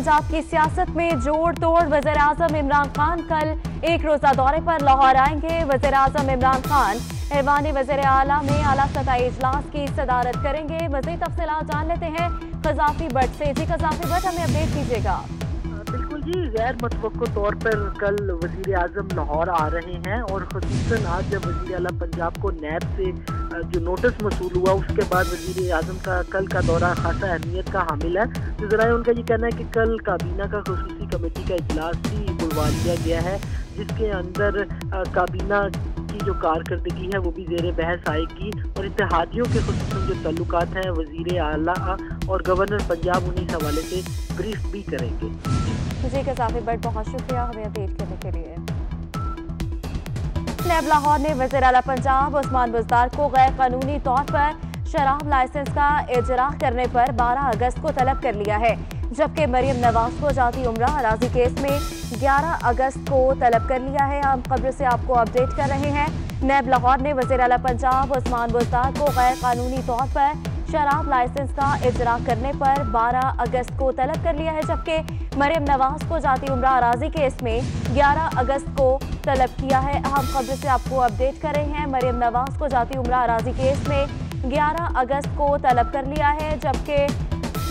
पंजाब की सियासत में जोड़ तोड़ वजर आज़म इमरान खान कल एक रोजा दौरे पर लाहौर आएँगे। वजर आज़म इमरान खान ऐवान वज़ीर अला में आला सतही इजलास की सदारत करेंगे। मजीद तफसीत जान लेते हैं। कजाफी भट्ट से जी कजाफी भट्ट हमें अपडेट कीजिएगा। बिल्कुल जी, गैर मतवक़ तौर पर कल वज़ीर अजम लाहौर आ रहे हैं और खसूस आज वजी अला पंजाब को नैब से जो नोटिस मसूल हुआ, उसके बाद वज़ीर अजम का कल का दौरा खासा अहमियत का हामिल है। तो ज़रा उनका ये कहना है कि कल काबीना का खसूसी कमेटी का इजलास भी बुलवा लिया गया है, जिसके अंदर काबीना की जो कारकर्दगी है, वो भी जेर बहस आएगी और इतिहादियों के खसूस जो तल्लुक हैं वज़ीर अला और गवर्नर पंजाब उन्हीं हवाले से ब्रीफ भी करेंगे। जी कसाफी बट बहुत शुक्रिया हमें अपडेट करने के लिए। नैब लाहौर ने वज़ीर अला पंजाब उस्मान बुजदार को गैर कानूनी तौर पर शराब लाइसेंस का इजरा करने पर 12 अगस्त को तलब कर लिया है, जबकि मरियम नवाज़ को जाती उम्र अराजी केस में 11 अगस्त को तलब कर लिया है। हम खबर से आपको अपडेट कर रहे हैं, नैब लाहौर ने वज़ीर अला पंजाब उस्मान बुजदार को गैर कानूनी तौर पर शराब लाइसेंस का इजरा करने पर 12 अगस्त को तलब कर लिया है जबकि मरियम नवाज़ को जाती उम्र अराजी केस में 11 अगस्त को तलब किया है। अहम खबर से आपको अपडेट कर रहे हैं। मरियम नवाज़ को जाती उम्र अराजी केस में 11 अगस्त को तलब कर लिया है, जबकि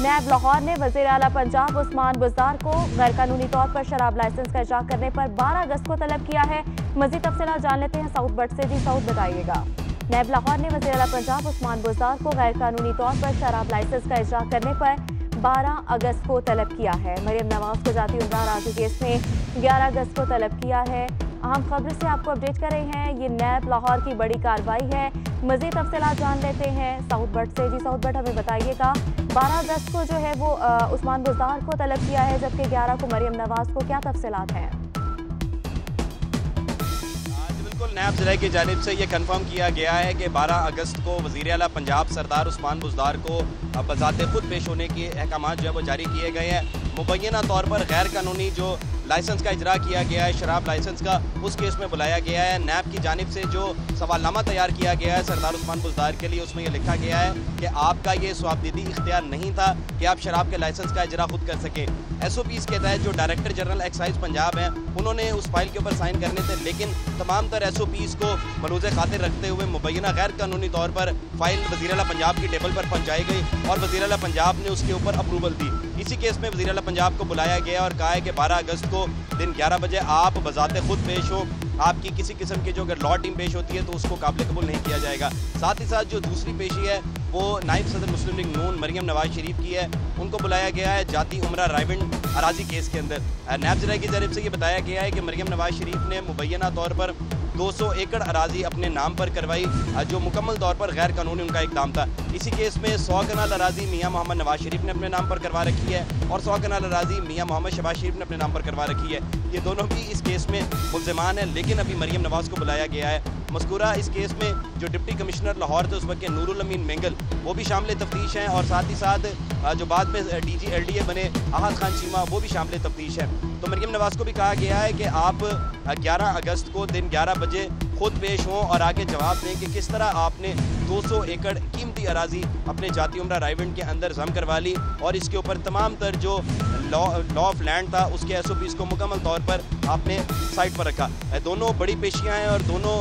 नैब लाहौर ने वज़ीर अला पंजाब उस्मान बुजदार को गैर कानूनी तौर पर शराब लाइसेंस का इजरा करने पर 12 अगस्त को तलब किया है। मजीद तफसी जान लेते हैं साउथ बट से। जी साउथ बताइएगा। नैब लाहौर ने वजी अला पंजाब उस्मान बुजदार को गैर कानूनी तौर पर शराब लाइसेंस का इजरा करने पर 12 अगस्त को तलब किया है। मरियम नवाज़ को जाती उमरा राज़ी केस में 11 अगस्त को तलब किया है। अहम खबर से आपको अपडेट कर रहे हैं, ये नैब लाहौर की बड़ी कार्रवाई है। मजीद तफसला जान लेते हैं। साउथ बट से, जी साउथ बट हमें बताइएगा 12 अगस्त को जो है वो उस्मान बुजदार को तलब किया है, जबकि 11 को मरियम नवाज़ को क्या तफसलात हैं? बिल्कुल नैब ज़िले की जानब से ये कन्फर्म किया गया है कि 12 अगस्त को वज़ीर अला पंजाब सरदार उस्मान बुजदार को बजात खुद पेश होने के अहकाम जो है वो जारी किए गए हैं। मुबैना तौर पर गैर कानूनी जो लाइसेंस का इजरा किया गया है, शराब लाइसेंस का, उस केस में बुलाया गया है। नैब की जानब से जो सवालनामा तैयार किया गया है, सरदार उस्मान बुजदार के लिए उसमें यह लिखा गया है कि आपका ये स्वाबदीदी इख्तियार नहीं था कि आप शराब के लाइसेंस का इजरा खुद कर सकें। एस ओ पीज़ के तहत जो डायरेक्टर जनरल एक्साइज पंजाब हैं, उन्होंने उस फ़ाइल के ऊपर साइन करने थे, लेकिन तमाम तर एस ओ पीज़ को मरूज खातिर रखते हुए मुबैना गैर कानूनी तौर पर फ़ाइल वजी अला पंजाब की टेबल पर पहुँचाई गई और वजी अला पंजाब ने उसके ऊपर अप्रूवल दी। इसी केस में वजी पंजाब को बुलाया गया और कहा है कि बारह अगस्त को दिन ग्यारह बजे आप बजाते खुद पेश हो। आपकी किसी किस्म की जो अगर लॉ टीम पेश होती है तो उसको काबिल कबूल नहीं किया जाएगा। साथ ही साथ जो दूसरी पेशी है, वो नायब सदर मुस्लिम लीग नून मरियम नवाज़ शरीफ की है। उनको बुलाया गया है जाती उम्र रायविंड अराजी केस के अंदर। नैब जिला की जानब से ये बताया गया है कि मरियम नवाज़ शरीफ ने मुबैना तौर पर 200 एकड़ अराजी अपने नाम पर करवाई, जो मुकम्मल तौर पर गैर कानूनी उनका इकदाम था। इसी केस में सौ कनाल अराजी मियाँ मोहम्मद नवाज़ शरीफ ने अपने नाम पर करवा रखी है और सौ कनाल अराजी मियाँ मोहम्मद शबाज शरीफ ने अपने नाम पर करवा रखी है। ये दोनों भी इस केस में मुलजमान हैं, लेकिन अभी मरीम नवाज़ को बुलाया गया है। मस्कुरा इस केस में जो डिप्टी कमिश्नर लाहौर थे, उस वक्त नूरुल अमीन मेंगल, वो भी शामिल तफ्तीश हैं और साथ ही साथ जो बाद में D G L D A बने आहद खान चीमा, वो भी शामिल तफ्तीश है। तो मरीम नवाज़ को भी कहा गया है कि आप 11 अगस्त को दिन 11 बजे खुद पेश हों और आगे जवाब दें कि किस तरह आपने 200 एकड़ कीमती अराजी अपने जाती उम्र राइवेंट के अंदर जम करवा ली और इसके ऊपर तमाम तर जो लॉ लॉ ऑफ़ लैंड था, उसके एस ओ पीज़ को मुकम्मल तौर पर आपने साइड पर रखा। दोनों बड़ी पेशियाँ हैं और दोनों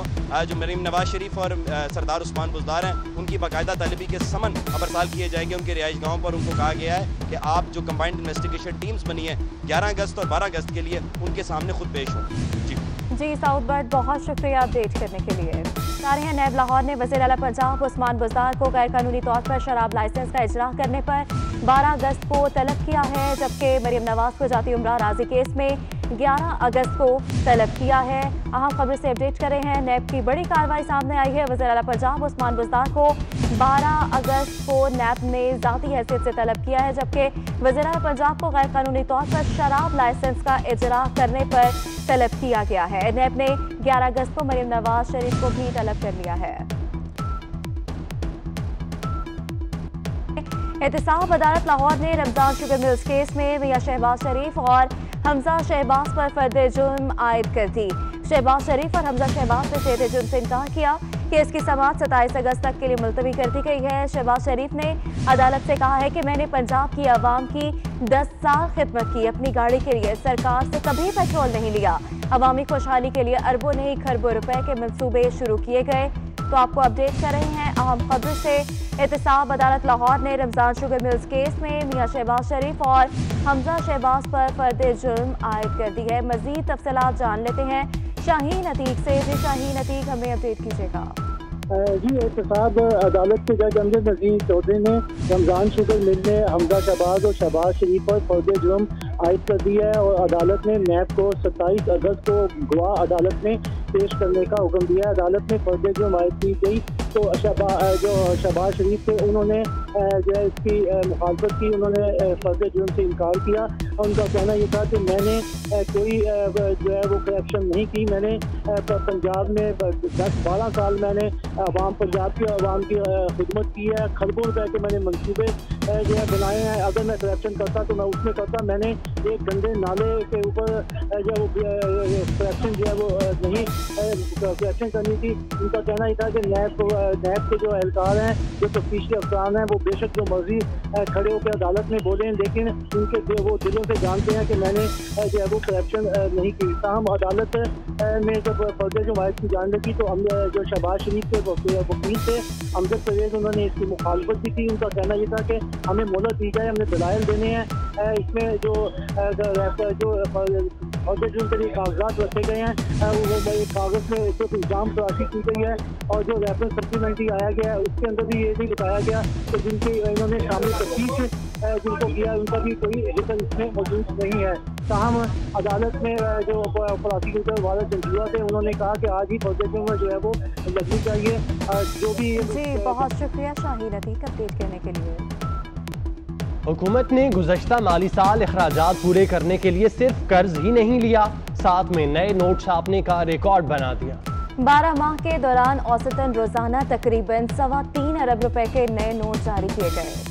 जो मरीम नवाज़ शरीफ और सरदार उस्मान बुजदार हैं, उनकी बाकायदा तलबी के समन अबरसाल किए जाएँगे उनके रिहाइश गाँव पर। उनको कहा गया है कि आप जो कम्बाइंड इन्वेस्टिगेशन टीम्स बनी है, ग्यारह अगस्त और बारह अगस्त के लिए उनके सामने खुद पेश हों। जी। जी, साउथ बर्ड बहुत शुक्रिया अपडेट करने के लिए। तारीख नैब लाहौर ने वजी अला पंजाब उस्मान बुजार को गैर कानूनी तौर पर शराब लाइसेंस का इजरा करने पर 12 अगस्त को तलब किया है, जबकि मरीम नवाज़ को जाती उम्र राज़ी केस में 11 अगस्त को तलब किया है। अहम खबर से अपडेट कर रहे हैं। नैब की बड़ी कार्रवाई सामने आई है। वजी अला पंजाब उस्मान बुजदार को 12 अगस्त को नैब ने जाती हैसियत से तलब किया है, जबकि वजी अला पंजाब को गैर कानूनी तौर पर शराब लाइसेंस का इजरा करने पर तलब किया गया है। नैब ने ग्यारह अगस्त को मरियम नवाज़ शरीफ को भी तलब कर लिया है। एहतसाब, अदालत लाहौर ने रमज़ान शुगर मिल्स केस में मियाँ शहबाज शरीफ और हमजा शहबाज पर फर्द जुर्म आयद कर दी। शहबाज शरीफ और हमजा शहबाज ने फेर जुर्म से इनकार किया केस की समाप्त सताईस अगस्त तक के लिए मुलतवी कर दी गई है। शहबाज शरीफ ने अदालत से कहा है कि मैंने पंजाब की आवाम की 10 साल खिदमत की, अपनी गाड़ी के लिए सरकार से कभी पेट्रोल नहीं लिया। अवामी खुशहाली के लिए अरबों नहीं, खरबों रुपए के मंसूबे शुरू किए गए। तो आपको अपडेट कर रहे हैं अहम खबर से। एहतसाब अदालत लाहौर ने रमज़ान शुगर मिल्स केस में मियाँ शहबाज शरीफ और हमजा शहबाज पर फर्द जुर्म आयद कर दी है। मजीद तफसलात जान लेते हैं शाहीन अतीक से। जी शाहीन अतीक, हमें अपडेट कीजिएगा। जी, एहतसाब अदालत के जज अमजद नजीर चौधरी ने रमज़ान शुगर मिल में हमजा शहबाज और शहबाज शरीफ पर फौज जुर्म आयद कर दिया है और अदालत ने नैब को 27 अगस्त को गवाह अदालत में पेश करने का हुक्म दिया है। अदालत में फ़र्ज़ जुर्म आयद की गई। तो शबा जो शहबाज शरीफ थे, उन्होंने जो है इसकी मुखालफत की, उन्होंने फ़र्ज़ जुर्म से इनकार किया। उनका कहना ये था कि मैंने कोई जो है वो करप्शन नहीं की। मैंने पंजाब में दस, बारह साल मैंने अवाम पंजाब की आवाम की खिदमत की है। खरबों रुपए के मैंने मनसूबे जो है बनाए हैं। अगर मैं करप्शन करता तो मैं उसमें करता। मैंने एक गंदे नाले के ऊपर जो है वो करप्शन जो है वो नहीं करप्शन करनी थी। उनका कहना ही था कि नैब नैब के जो एहलकार हैं, जो तफ्तीशी अफसरान हैं, वो बेशक जो मर्ज़ी खड़े होकर अदालत में बोले हैं लेकिन उनके वो दिलों से जानते हैं कि मैंने जो है वो करप्शन नहीं की। ताहम अदालत में जब फ़र्ज़ जमायत की जान लगी तो हम जो शहबाज शरीफ के वकील थे, अमजद परवेज उन्होंने इसकी मुखालफत भी की। उनका कहना यह था कि हमें मोहलत दी जाए, हमें दलाइल देने हैं। इसमें जो जो और जो जिन तरीके कागजात रखे गए हैं वो कागज़ में जो इल्ज़ाम तलाशी की गई है और जो रेफरेंस सप्लीमेंट्री आया गया है उसके अंदर भी ये भी बताया गया कि जिनकी इन्होंने शामिल तफ्तीश जिनको किया उनका भी कोई ज़िक्र इसमें मौजूद नहीं है। ताहम अदालत में जो प्रोसिक्यूटर वाले जंजुआ थे उन्होंने कहा कि आज ही प्रोजेक्ट में जो है वो लगनी चाहिए जो भी जी बहुत शुक्रिया शाही नतीक अपडेट करने के लिए। हुकूमत ने गुजशत माली साल अखराज पूरे करने के लिए सिर्फ़ कर्ज ही नहीं लिया, साथ में नए नोट छापने का रिकॉर्ड बना दिया। बारह माह के दौरान औसतन रोज़ाना तकरीबन सवा तीन अरब रुपए के नए नोट जारी किए गए।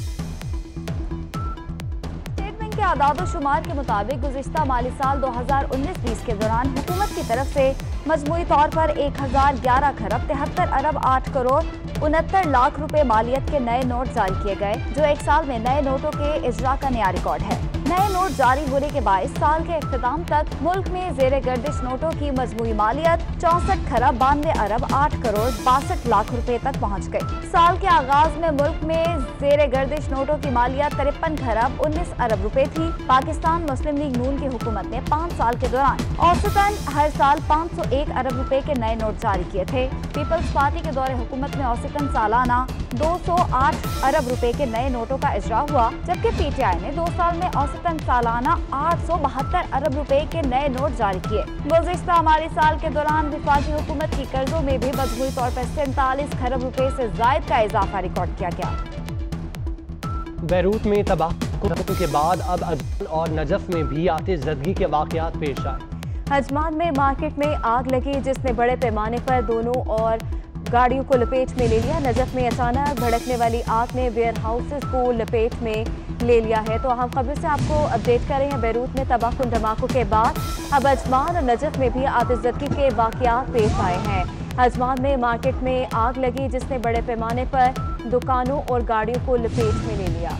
के आदाद शुमार के मुताबिक गुजशत माली साल 2019-20 के दौरान हुकूमत की तरफ़ से मजमू तौर पर एक हज़ार ग्यारह खरब तिहत्तर अरब आठ करोड़ उनहत्तर लाख रुपए मालियत के नए नोट जारी किए गए, जो एक साल में नए नोटों के इजरा का नया रिकॉर्ड है। नए नोट जारी होने के बाद साल के अख्ताम तक मुल्क में जेर गर्दिश नोटों की मजमू मालियत चौसठ खरब बानवे अरब आठ करोड़ बासठ लाख रुपए तक पहुँच गई साल के आगाज़ में मुल्क में जेर गर्दिश नोटों की मालियत तिरपन खरब उन्नीस अरब रुपए थी। पाकिस्तान मुस्लिम लीग नून की हुकूमत ने पाँच साल के दौरान औसतन हर साल पाँच सौ एक अरब रुपए के नए नोट जारी किए थे। पीपल्स पार्टी के दौरे हुकूमत में औसतन सालाना 208 अरब रुपए के नए नोटों का इजरा हुआ, जबकि पीटीआई ने दो साल में औसतन सालाना आठ सौ बहत्तर अरब रुपए के नए नोट जारी किए। गुजशत हमारे साल के दौरान विफाकी हुकूमत की कर्जों में भी मजमूरी तौर पर सैतालीस खरब रुपए ऐसी जायद का इजाफा रिकॉर्ड किया गया। बैरूत में तबाह के बाद अब और नजफ में भी आते जदगी के वाकत पेश आए। हजमान में मार्केट में आग लगी जिसने बड़े पैमाने पर दोनों और गाड़ियों को लपेट में ले लिया। नजफ में अचानक भड़कने वाली आग ने वेयर हाउसेज को लपेट में ले लिया है। तो अहम खबरों से आपको अपडेट कर रहे हैं बैरूत में तबाहकुन धमाकों के बाद। अब अजमान और नजफ में भी आतजगी के वाकत पेश आए हैं। अजमान में मार्केट में आग लगी, जिसने बड़े पैमाने पर दुकानों और गाड़ियों को लपेट में ले लिया।